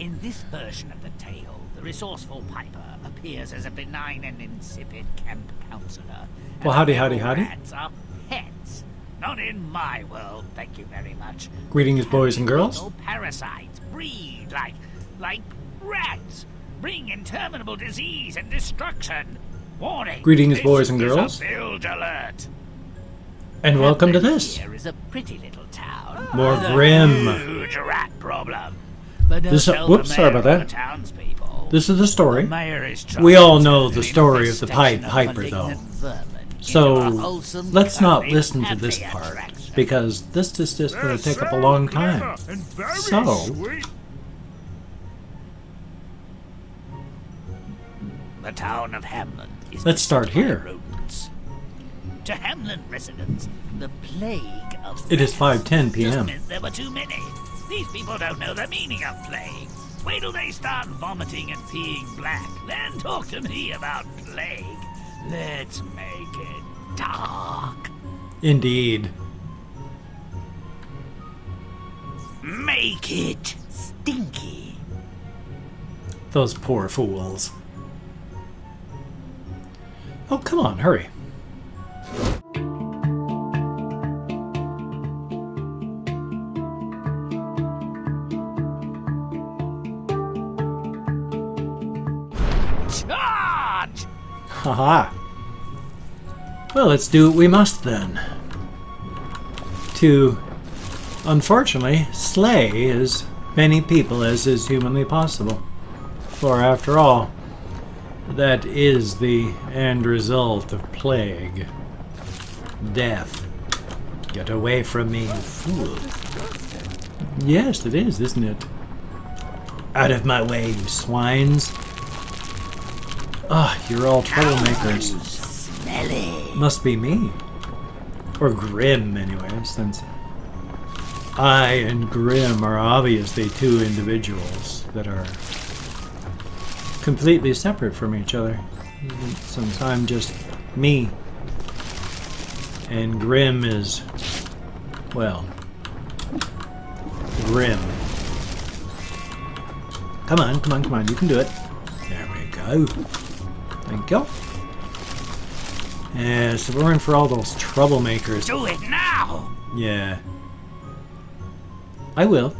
In this version of the tale, the resourceful Piper appears as a benign and insipid camp counselor. Well, howdy, howdy, howdy. Rats are pets. Not in my world, thank you very much. Greetings, boys and girls. No parasites breed like like rats, bring interminable disease and destruction. Warning. Greetings, boys and girls. Build alert. And welcome to this. Here is a pretty little town. More grim. Huge rat problem. But This- tell whoops, the sorry about that. the. This is the The story. mayor is We all know the the story of the Pied Piper, though. malignant vermin into So let's not listen to this part attraction. because this is just going to take up a long time. So, The town of Hamelin is Let's start here. rodents. To Hamelin residents, the plague of It is 5:10 p.m.. there were too many. These people don't know the meaning of plague. Wait till they start vomiting and peeing black. Then talk to me about plague. Let's make it dark. indeed. Make it stinky. Those poor fools. Oh, come on, hurry. Haha. Well, let's do what we must then. To, unfortunately, slay as many people as is humanly possible. For after all, that is the end result of plague. Death. Get away from me, you fool. Yes, it is, isn't it? Out of my way, you swines. Ah, you're all troublemakers. Smelly. Must be me. Or Grimm, anyway, since I and Grimm are obviously two individuals that are completely separate from each other. Since I'm just me. And Grimm is, well, Grimm. Come on, come on, come on, you can do it. There we go. Thank you. Yeah, so we're in for all those troublemakers. Do it now! Yeah. I will.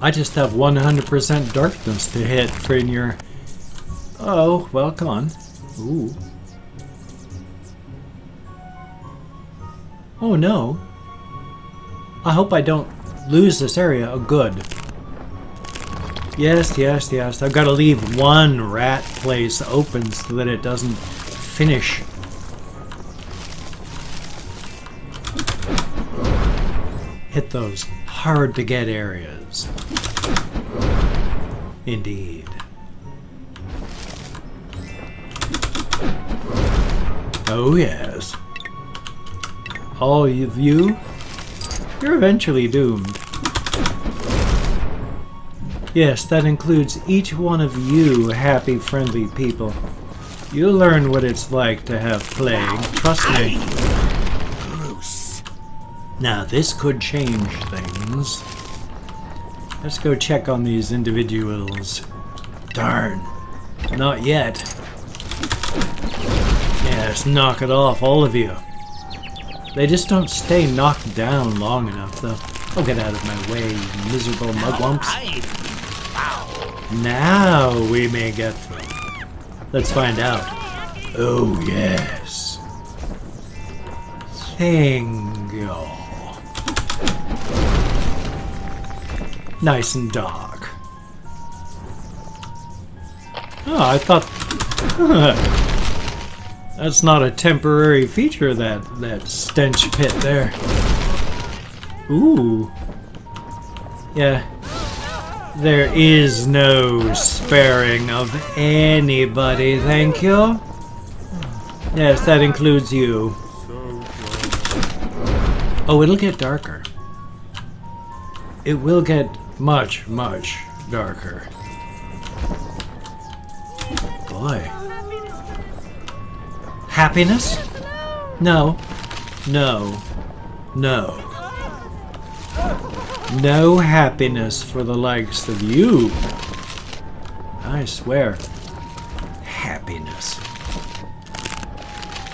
I just have 100% darkness to hit for in your... Oh, well, come on. Ooh. Oh, no. I hope I don't lose this area. Oh, good. Yes, yes, yes. I've got to leave one rat place open so that it doesn't finish. Hit those hard to get areas. Indeed. Oh, yes. All of you, you're eventually doomed. Yes, that includes each one of you happy, friendly people. You'll learn what it's like to have plague, trust me. Bruce. Now, this could change things. Let's go check on these individuals. Darn. Not yet. Yes, knock it off, all of you. They just don't stay knocked down long enough, though. Oh, get out of my way, you miserable mugwumps. Now we may get through. Let's find out. Oh, yes. Bingo. Nice and dark. Oh, I thought... That's not a temporary feature, that, that stench pit there. Ooh. Yeah, there is no sparing of anybody, thank you. Yes, that includes you. Oh, it'll get darker. It will get much, much darker. Boy. Happiness? No. No. No. No happiness for the likes of you. I swear. Happiness.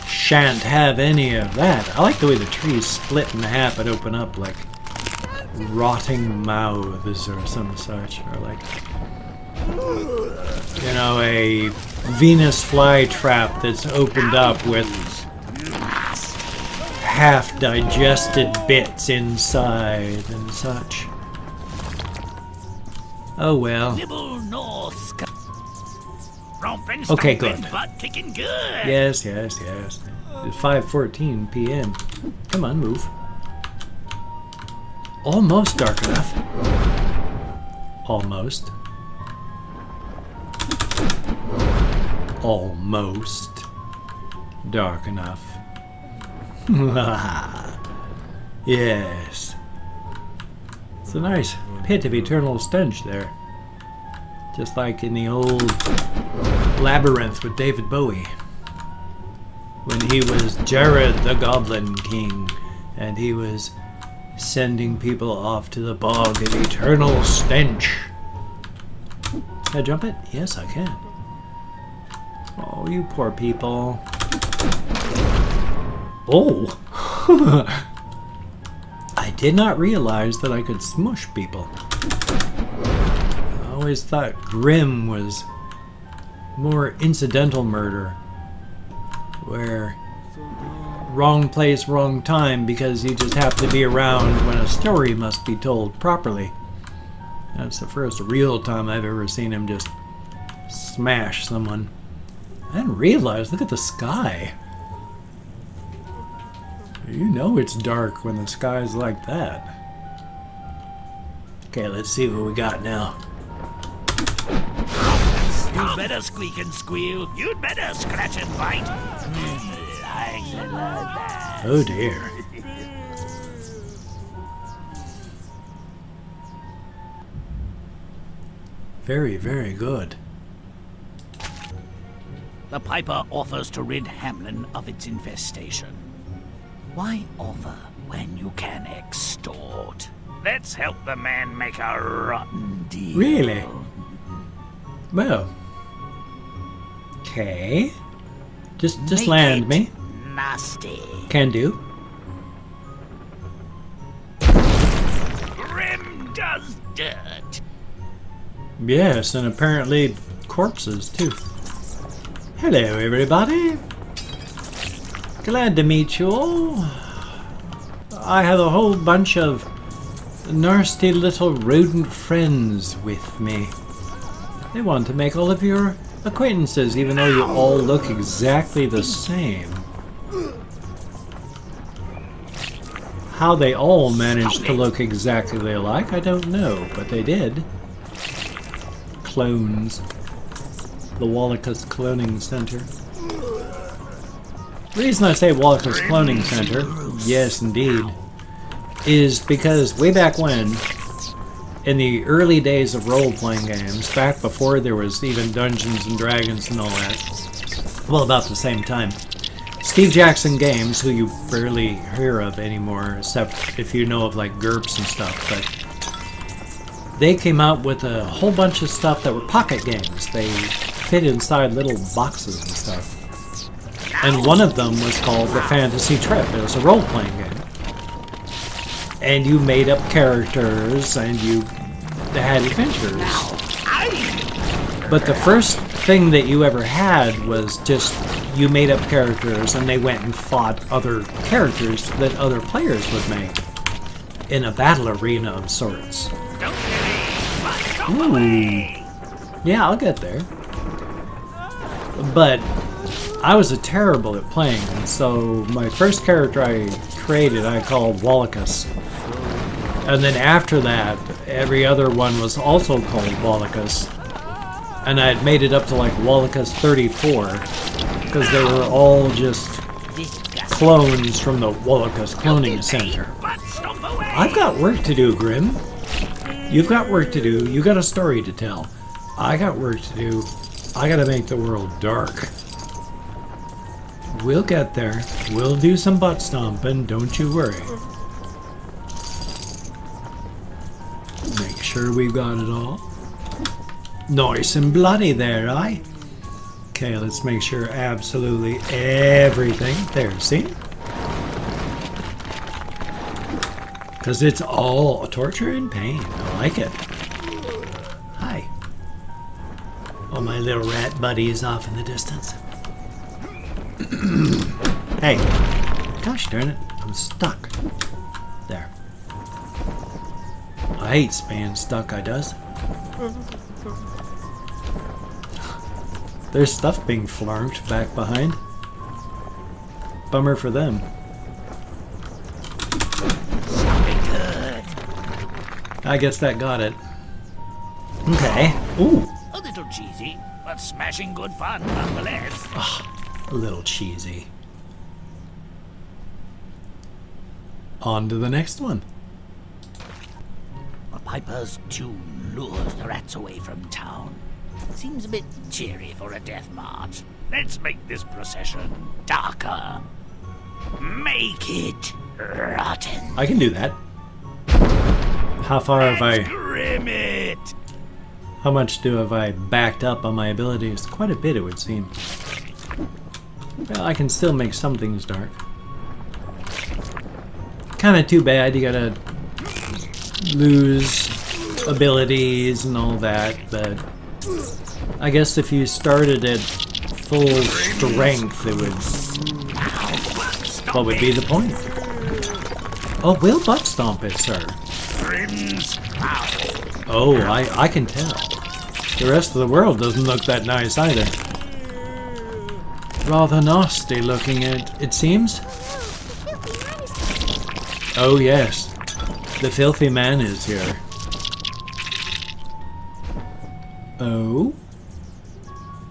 Shan't have any of that. I like the way the trees split in half and open up like rotting mouths or some such. Or like, you know, a Venus flytrap that's opened up with half digested bits inside and such. Oh well. Okay, good. Yes, yes, yes. It's 5:14 p.m. Come on, move. Almost dark enough. Almost. Almost dark enough. yes. It's a nice pit of eternal stench there. Just like in the old Labyrinth with David Bowie. When he was Jareth the Goblin King and he was sending people off to the bog of eternal stench. Can I jump it? Yes, I can. Oh, you poor people. Oh! I did not realize that I could smush people. I always thought Grimm was more incidental murder, where wrong place, wrong time because you just have to be around when a story must be told properly. That's the first real time I've ever seen him just smash someone. I didn't realize, look at the sky. You know it's dark when the sky's like that. Okay, let's see what we got now. You'd better squeak and squeal. You'd better scratch and bite. Like the that. Oh dear. Very, very good. The Piper offers to rid Hamelin of its infestation. Why offer when you can extort? Let's help the man make a rotten deal. Really? Well. Okay. Just just Make land it me. Nasty. Can do. Grimm does dirt. Yes, and apparently corpses too. Hello everybody. Glad to meet you all. I have a whole bunch of nasty little rodent friends with me. They want to make all of your acquaintances, even though you all look exactly the same. How they all managed to look exactly alike, I don't know, but they did. Clones. The Wallacus Cloning Center. The reason I say Wallacus Cloning Center, yes indeed, is because way back when, in the early days of role-playing games, back before there was even Dungeons and Dragons and all that, well, about the same time, Steve Jackson Games, who you barely hear of anymore, except if you know of like GURPS and stuff, but they came out with a whole bunch of stuff that were pocket games. They fit inside little boxes and stuff. And one of them was called The Fantasy Trip. It was a role-playing game. And you made up characters and you had adventures. But the first thing that you ever had was just you made up characters and they went and fought other characters that other players would make in a battle arena of sorts. Ooh. Yeah, I'll get there. But I was a terrible at playing, so my first character I created I called Wallacus. And then after that, every other one was also called Wallacus. And I had made it up to like Wallacus 34, because they were all just clones from the Wallacus Cloning Center. I've got work to do, Grimm. You've got work to do. You got a story to tell. I got work to do. I gotta make the world dark. We'll get there. We'll do some butt stomping, don't you worry. Make sure we've got it all. Nice and bloody there, aye? Okay, let's make sure absolutely everything. There, see? Because it's all torture and pain. I like it. Hi. Oh, my little rat buddy is off in the distance. Hey. Gosh darn it. I'm stuck. There. I hate staying stuck, I does. There's stuff being flunked back behind. Bummer for them. Good. I guess that got it. Okay. Ooh, A little cheesy, but smashing good fun nonetheless. A little cheesy. On to the next one. A piper's tune lures the rats away from town. Seems a bit cheery for a death march. Let's make this procession darker. Make it rotten. I can do that. How far have Let's I... grim it. How much do have I backed up on my abilities? Quite a bit, it would seem. Well, I can still make some things dark. Kind of too bad. You gotta lose abilities and all that, but I guess if you started at full strength, it would. What would be the point? Oh, we'll butt stomp it, sir. Oh, I, I can tell. The rest of the world doesn't look that nice either. Rather nasty looking, it, it seems. Oh, yes. The filthy man is here. Oh?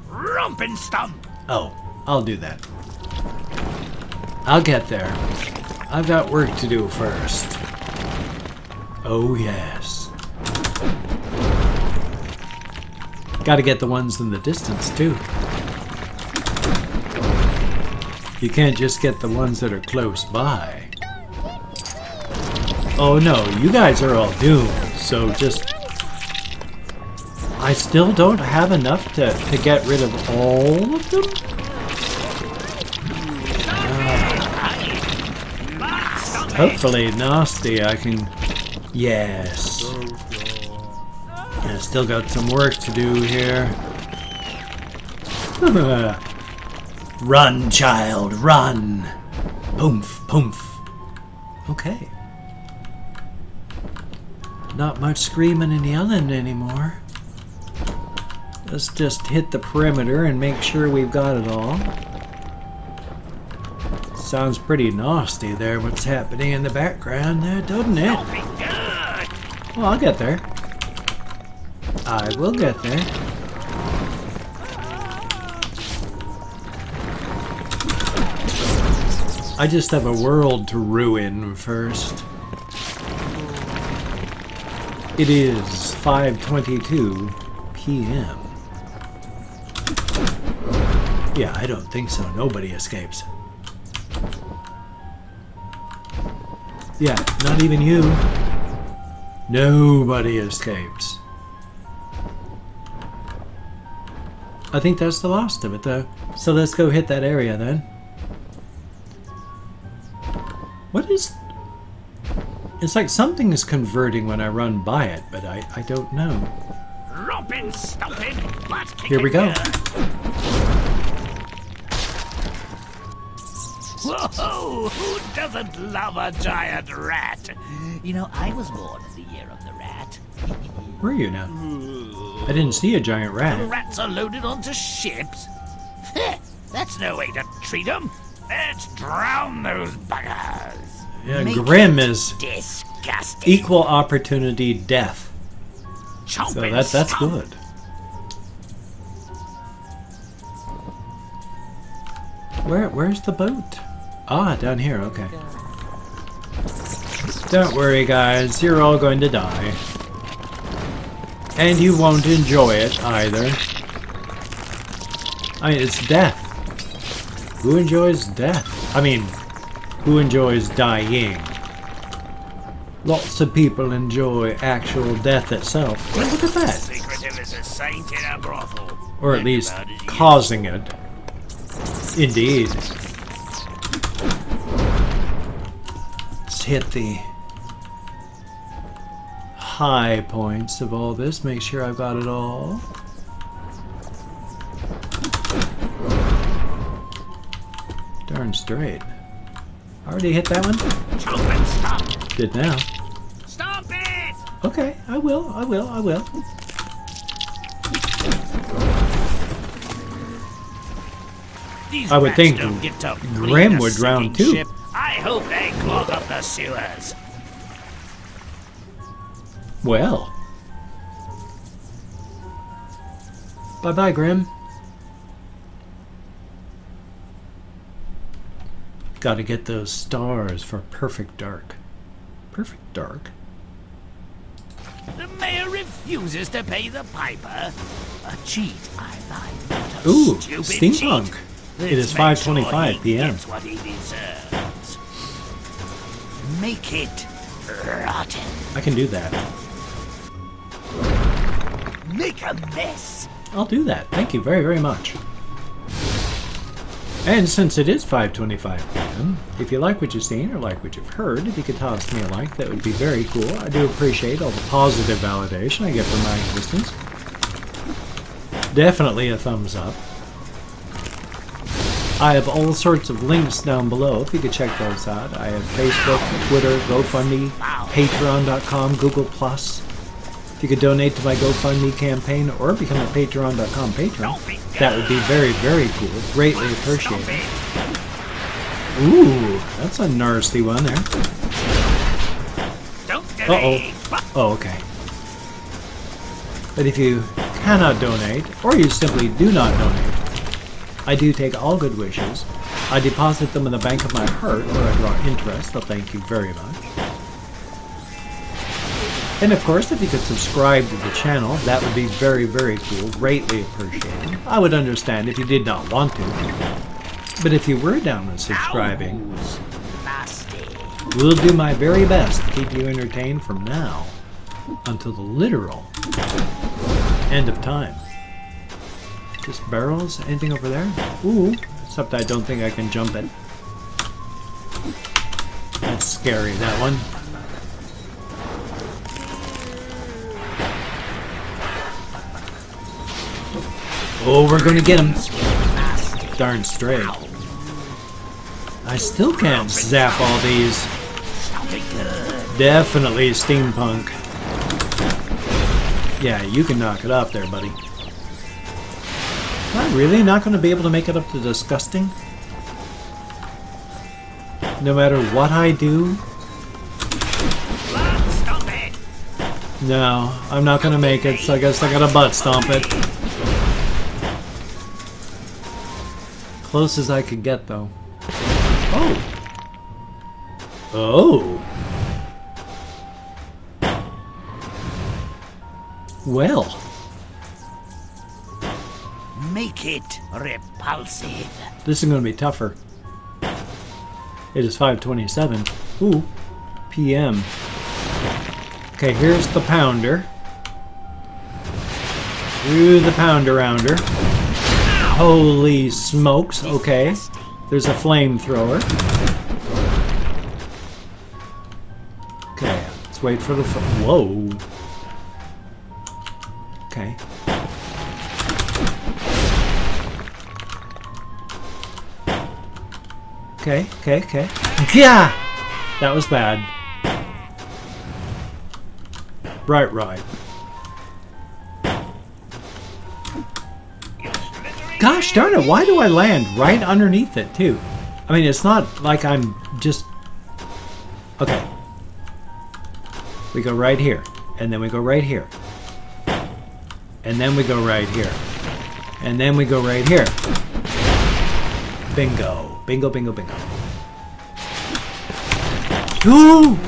Rump and stump. Oh, I'll do that. I'll get there. I've got work to do first. Oh, yes. Gotta get the ones in the distance, too. You can't just get the ones that are close by. Oh no, you guys are all doomed, so just... I still don't have enough to, to get rid of all of them? Ah. Hopefully, nasty, I can... Yes. I still got some work to do here. run, child, run! Poomph, poomph. Okay. Not much screaming and yelling anymore. Let's just hit the perimeter and make sure we've got it all. Sounds pretty nasty there, what's happening in the background there, doesn't it? Well, I'll get there. I will get there. I just have a world to ruin first. It is 5:22 p.m. Yeah, I don't think so. Nobody escapes. Yeah, not even you. Nobody escapes. I think that's the last of it, though. So let's go hit that area then. What is... It's like something is converting when I run by it, but I, I don't know. Stomping, butt. Here we go. Whoa! Who doesn't love a giant rat? You know, I was born in the year of the rat. Where are you now? I didn't see a giant rat. The Rats are loaded onto ships. That's no way to treat them. Let's drown those buggers. Yeah, Make Grim is disgusting. equal opportunity death. Chomp So that, that's stomp. good. Where where's the boat? Ah, down here, okay. Don't worry guys, you're all going to die. And you won't enjoy it either. I mean, it's death. Who enjoys death? I mean, who enjoys dying? Lots of people enjoy actual death itself. Well, look at that. Or at least causing it. Indeed. Let's hit the high points of all this. Make sure I've got it all. Darn straight. Already hit that one? Stop. Did now. Stop it! Okay, I will, I will, I will. These I would think don't get to Grim would drown too. Ship. I hope they clog up the sewers. Well. Bye bye, Grimm. Gotta get those stars for perfect dark. Perfect dark? The mayor refuses to pay the piper. A cheat, I find. Ooh, steampunk. It is 5:25 sure PM. what he deserves. Make it rotten. I can do that. Make a mess. I'll do that. Thank you very, very much. And since it is 5.25 p.m., if you like what you've seen or like what you've heard, if you could toss me a like, that would be very cool. I do appreciate all the positive validation I get from my existence. Definitely a thumbs up. I have all sorts of links down below if you could check those out. I have Facebook, Twitter, GoFundMe, Patreon.com, Google Plus. If you could donate to my GoFundMe campaign or become a Patreon.com patron, that would be very, very cool. Greatly appreciated. Ooh, that's a nasty one there. Uh-oh. Oh, okay. But if you cannot donate, or you simply do not donate, I do take all good wishes. I deposit them in the bank of my heart where I draw interest, so thank you very much. And of course, if you could subscribe to the channel, that would be very, very cool. Greatly appreciated. I would understand if you did not want to. But if you were down with subscribing, we'll do my very best to keep you entertained from now until the literal end of time. Just barrels? Anything over there? Ooh, except I don't think I can jump it. That's scary, that one. Oh, we're gonna get him. Darn straight. I still can't zap all these. Definitely steampunk. Yeah, you can knock it off there, buddy. Am I really not to be able to make it up to disgusting? No matter what I do? No, I'm not to make it, so I guess I gotta butt stomp it. Close as I could get, though. Oh! Oh! Well, Make it repulsive. this is going to be tougher. It is 5:27. Ooh, p.m. Okay, here's the pounder. Through the pounder rounder. Holy smokes! Okay, there's a flamethrower. Okay, let's wait for the. Whoa. Okay. Okay, okay, okay. Yeah! That was bad. Right, right. Gosh darn it, why do I land right underneath it, too? I mean, it's not like I'm just... Okay. We go right here, and then we go right here. And then we go right here. And then we go right here. Bingo. Bingo, bingo, bingo. Ooh!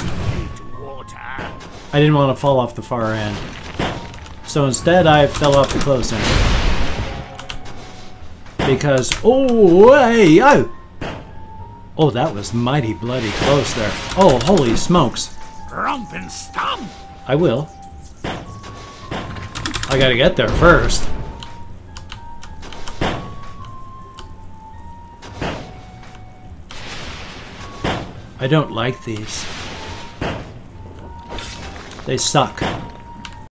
I didn't want to fall off the far end. So instead, I fell off the close end. Because, oh, hey, oh! Oh, that was mighty bloody close there. Oh, holy smokes. frump and stomp. I will. I gotta get there first. I don't like these. They suck.